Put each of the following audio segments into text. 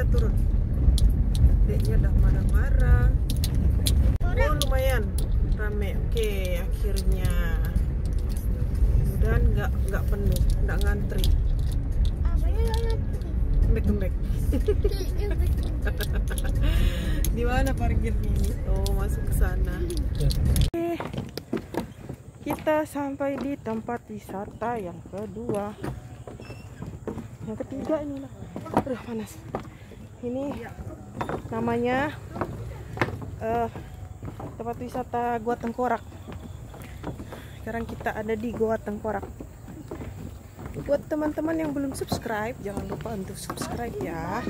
kita turun. Deknya udah marah-marah. Oh lumayan. Rame. Oke akhirnya. Mudahan nggak nggak penuh nggak ngantri. Kembek kembek di mana parkirnya? Ini oh masuk ke sana. Kita sampai di tempat wisata yang kedua. Yang ketiga ini lah. Aduh panas ini namanya eh, tempat wisata Gua Tengkorak. Sekarang kita ada di Gua Tengkorak. Buat teman-teman yang belum subscribe jangan lupa untuk subscribe ya.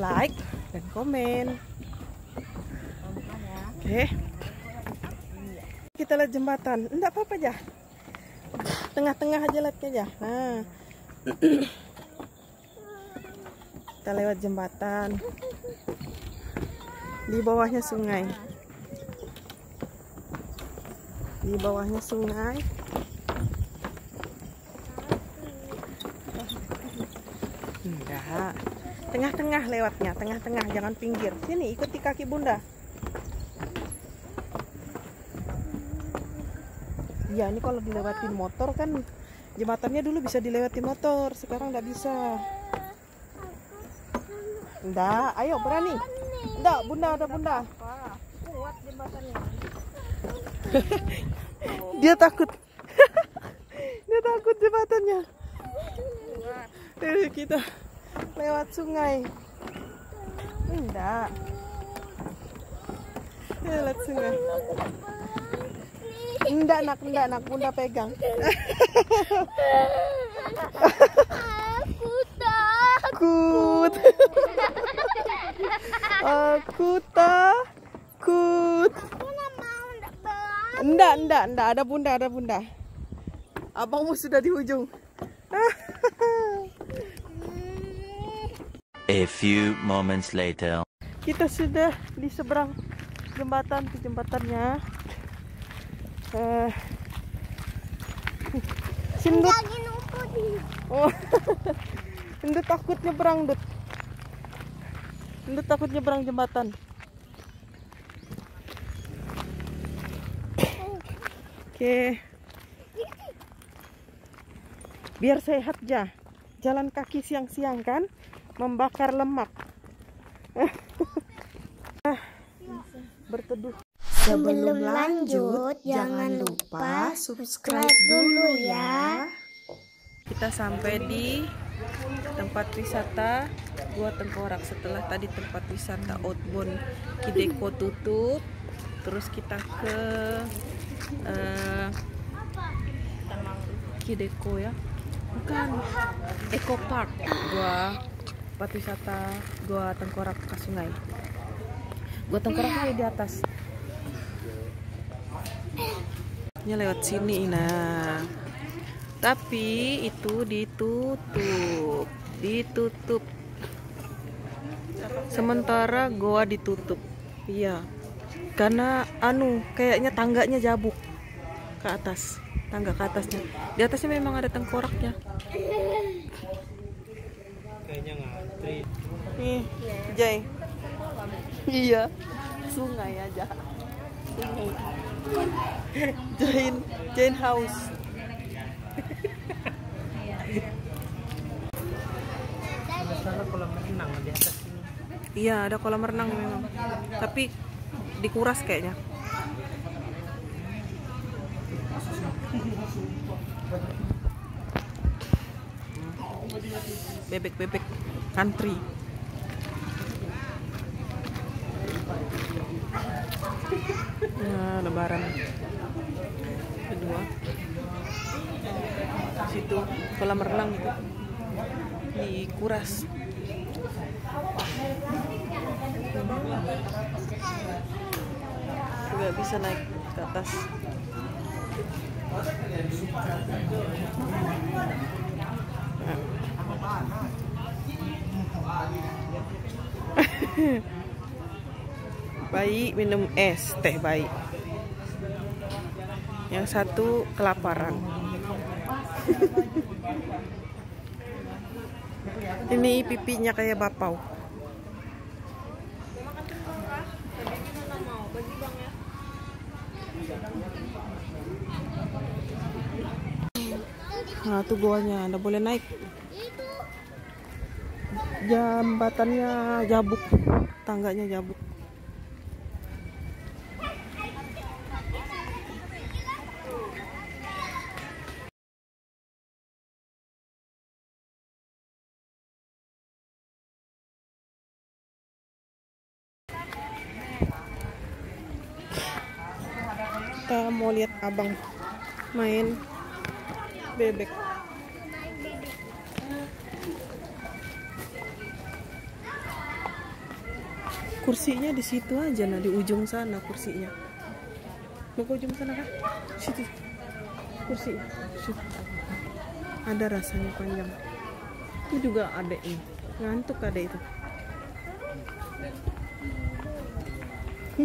Like dan komen. Oke. Kita lihat jembatan. Enggak apa-apa aja tengah-tengah aja lihatnya aja nah kita lewat jembatan. Di bawahnya sungai. Di bawahnya sungai. Enggak. Tengah-tengah lewatnya. Tengah-tengah jangan pinggir. Sini ikuti kaki bunda. Ya ini kalau dilewatin motor kan jembatannya dulu bisa dilewati motor. Sekarang nggak bisa enggak ayo berani. Enggak bunda ada bunda. Kuat jembatannya. dia takut. Dia takut jembatannya. Eh, kita lewat sungai. Enggak Ya, lewat sungai. Enggak nak enggak nak. Bunda pegang takut. Aku takut. Mana mau ndak enggak enggak enggak ada bunda ada bunda. Abangmu sudah di ujung. A few moments later. kita sudah di seberang jembatan di jembatannya. Eh. Sindut lagi numpuk di oh Sindut takut nyebrang Dut. Sindut takut nyebrang jembatan. Oke. Biar sehat ja. Jalan kaki siang-siang kan? Membakar lemak. Ah, berteduh. Sebelum lanjut, jangan lupa subscribe dulu ya. Kita sampai di tempat wisata Gua Tengkorak setelah tadi tempat wisata Outbound Kideko tutup. Terus kita ke eh, Kideko ya. Bukan Eco Park. Gua tempat wisata Gua Tengkorak ke sungai. Gua Tengkoraknya di atas. Nya lewat sini nah. Tapi itu ditutup, ditutup. Sementara goa ditutup. Iya. Karena anu kayaknya tangganya jabuk ke atas, tangga ke atasnya. Di atasnya memang ada tengkoraknya. kayaknya ngantri Nih, Jai. Iya. Sungai aja. Sungai. Jain, Jain House. ada sana kolam renang di atas ini Iya, ada kolam renang memang. Tapi dikuras kayaknya. Bebek-bebek country. Nah, lebaran kedua. Situ kolam renang itu dikuras. Nggak bisa naik ke atas. Bayi minum es teh bayi. Yang satu kelaparan Ini pipinya kayak bapau. Nah, tuh goanya, anda boleh naik. Jambatannya jabuk, tangganya jabuk. Kita mau lihat abang main bebek. Kursinya di situ aja nah di ujung sana kursinya. Mau ke ujung sana kan? Situ. Kursi. Situ. Ada rasanya panjang. Itu juga adek nih. Ngantuk adek itu. Nah,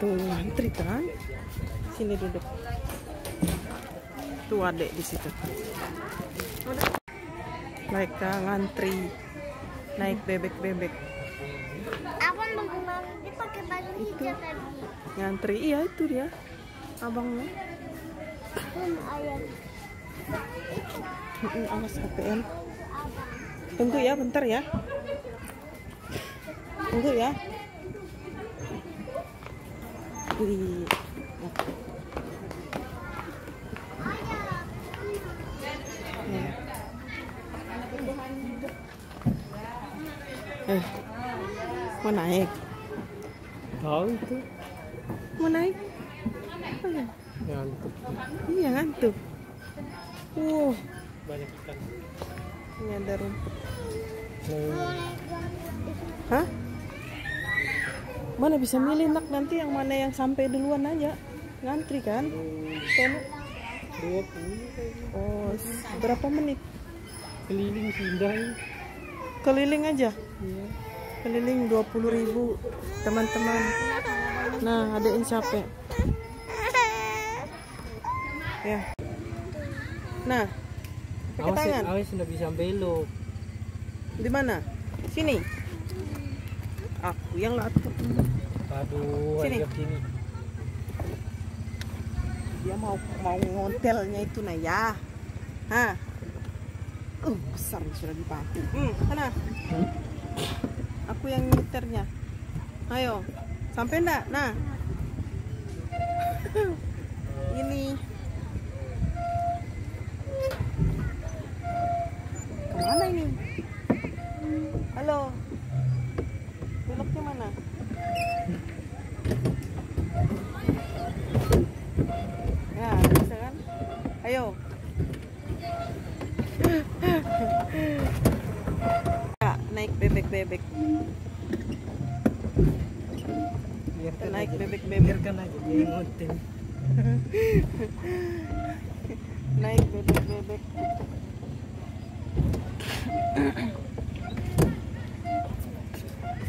tuh ngantri kan? Sini duduk. Tuh adek di situ. Mereka ngantri naik bebek-bebek. Aku nunggu dia pakai baju hijau tadi. Ngantri, iya itu dia. Abangnya. Ayam. Awas HPN. Tunggu ya, bentar ya. Tunggu ya. Wih. Ya. Eh, mau naik? Tahu itu. Mau naik? Ngantuk. Iya ngantuk. Wow, Banyak ikan. ini ada rumput. Hah? Mana bisa milih nak nanti yang mana yang sampai duluan aja. Ngantri kan? Puluh Oh, berapa menit? keliling sindah ini. Keliling aja. Iya. Keliling 20.000 teman-teman. Nah, ada yang capek. Ya. Nah, pakai Awas, tangan. awas sudah bisa belok. Di mana? Sini. Aku yang latuk. Aduh, Sini. sini. Dia mau mau ngontelnya itu nah ya. Hah? Uh, besar sudah dipaku. Hmm, sana. Aku yang nyetirnya. Ayo. Sampai enggak? Nah. Ini. Ke mana ini? Halo. Beloknya mana? Ya, bisa kan? Ayo. Ya, naik bebek-bebek. Biarkan Naik aja. bebek-bebek. Biarkan aja dia ngonten. Naik bebek-bebek.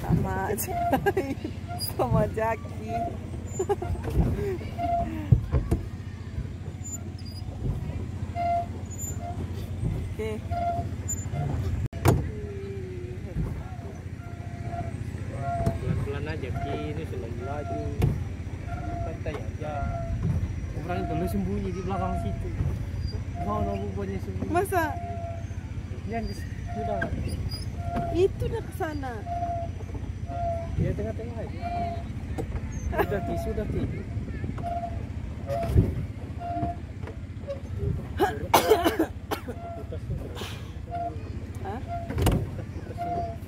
Sama aja. Sama Jaki. Oke. Pelan-pelan aja kini selalu laju. Santai aja. Orang dulu sembunyi di belakang situ. Mau nunggu punya sembunyi. Masa Yang sudah. Itu udah ke sana? Dia tengah-tengah aja. Sudah ti, sudah ti.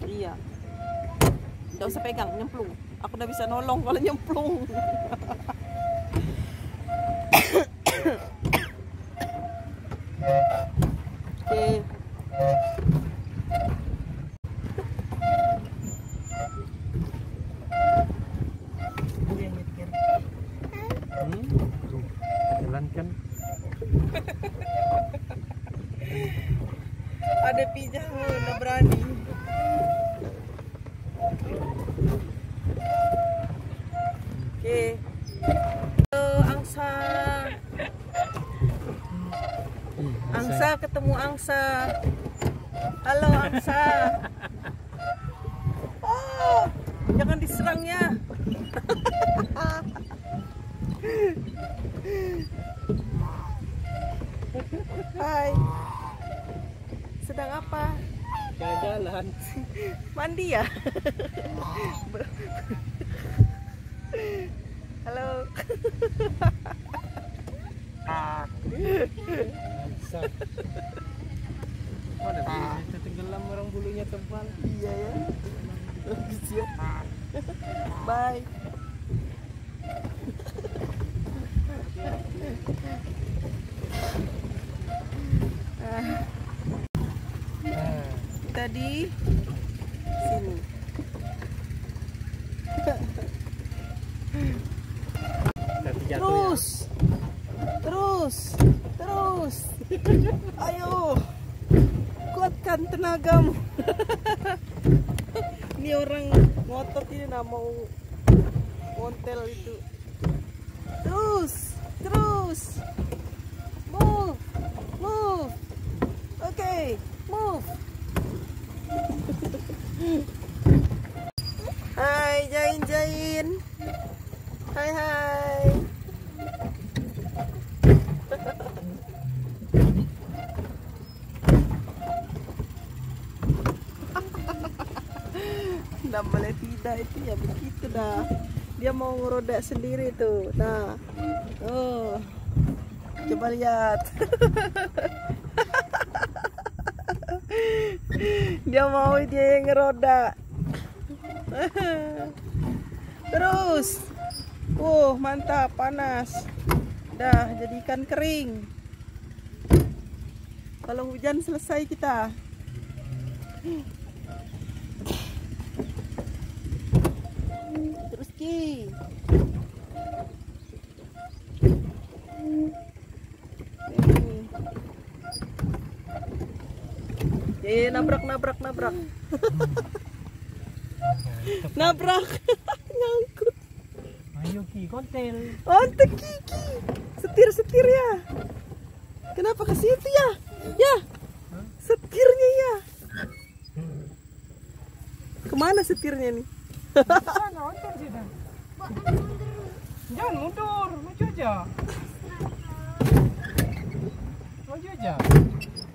Iya. Nggak usah pegang, nyemplung. Aku udah bisa nolong kalau nyemplung. Oke. Dia nyetir. Hmm? Tuh, jalan kan. Ada pijak udah berani. Oke. Halo, angsa. Angsa ketemu angsa. Halo angsa. Oh, jangan diserang ya. Hai. Sedang apa? Jalan-jalan. Mandi ya? Halo. Mana tenggelam orang bulunya tebal. Iya ya. Ya. Bye. Ah, Nah, kita di sini. Terus. Terus. Terus. Ayo. Kuatkan tenagamu. Ini orang ngotot ini nak mau montel itu. Terus. Terus. Move. Move. Oke, move. Hai, Jain Jain. Hai hai. Nggak boleh tidak itu ya begitu dah. Dia mau ngeroda sendiri tuh. Nah, oh, coba lihat. dia mau dia yang ngeroda. Terus. Uh, mantap, panas. Dah, jadi ikan kering. Kalau hujan selesai kita. Ki. Ini. Eh, nabrak, nabrak, nabrak. nabrak. Nyangkut. Ayo Ki, kontel. Oh, itu Kiki. Setir-setir ya. Kenapa ke situ ya? Ya. Setirnya ya. Ke mana setirnya nih? Sana, kontel sudah. Jangan mundur, maju aja. Maju aja.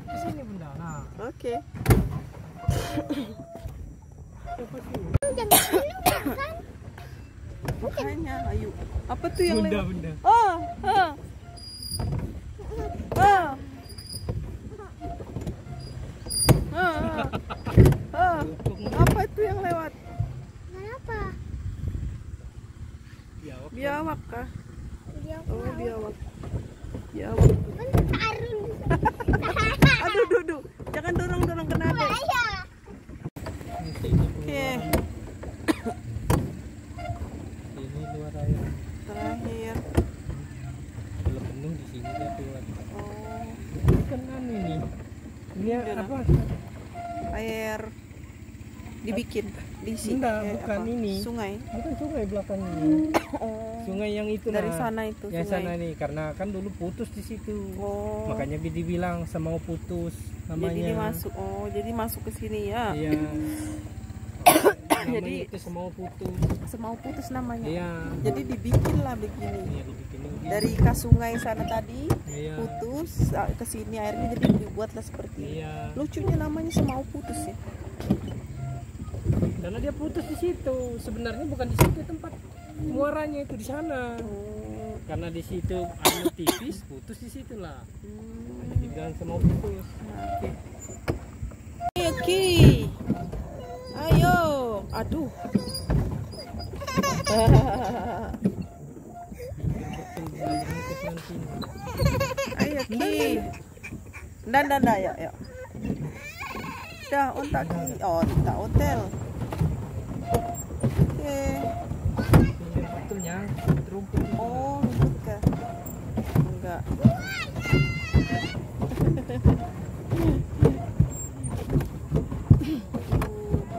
Ke sini bunda. Nah, Oke. siapa sih? Makanya, ayo. Apa tuh yang Bunda, lewat? bunda. Oh, oh. Oh. Oh, oh. Apa itu yang lewat? Kenapa? Biawak. Biawak kah? Dia Oh, biawak. Biawak. taruh. Aduh, duh, duh. Jangan dorong-dorong ke nada. Bahaya. Oke, Ini luar air. terakhir. Kalau penuh di sini dia keluar. Oh, Ini kan anu ini. Ini Udah, apa? air dibikin di sini. Enggak, eh, bukan apa, ini. Sungai. Bukan sungai belakang ini. Oh. Sungai yang itu Dari nah. sana itu Yang sungai. sana nih karena kan dulu putus di situ. Oh. Makanya Bidi bilang semau putus namanya. Jadi masuk. Oh, jadi masuk ke sini ya. Iya. Jadi- jadi itu semau putus. Semau putus namanya. Iya. Jadi dibikin lah begini. Iya dibikin. Dari ke sungai sana tadi Iya. putus ah, ke sini airnya jadi dibuatlah seperti. Iya. Lucunya namanya semau putus ya. Karena dia putus di situ. Sebenarnya bukan di situ tempat muaranya itu di sana. Oh. Karena di situ anu tipis, putus di situ lah. Hmm. Jadi bilang semau putus. Oke. Ayo Ki. Ayo. Aduh. Ayo Ki. Dan dan dan ya ya. Dah ontak Ki. Oh, tak hotel. Terumput. Oh? Enggak. Uh,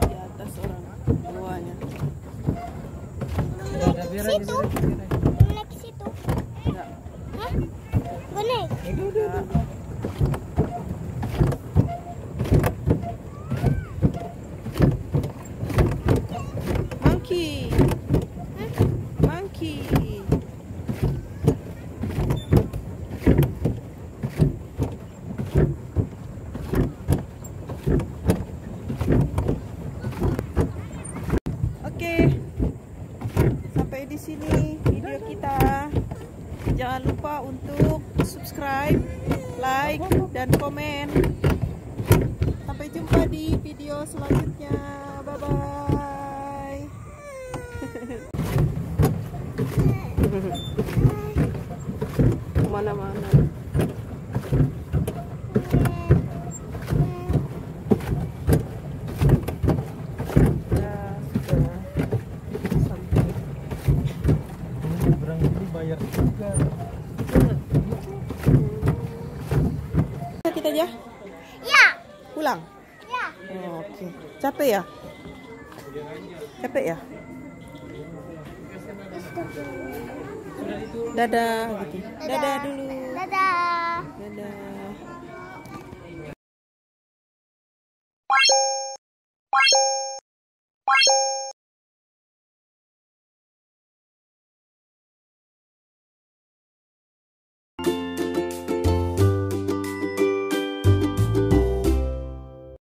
di atas orang duanya. Ada biar aja, biar aja, biar aja. Naik Kuning. Monkey. Monkey. Oke. Sampai di sini video kita. Jangan lupa untuk subscribe, like, dan komen. Sampai jumpa di video selanjutnya. Bye bye. Ke mana-mana. Ya, sudah sampai. Nyebrang ini bayar juga. Kita aja Ya. pulang. Ya. Oh, Oke. Capek ya? Capek ya? Dadah gitu. Dadah dulu. Dadah. Dadah.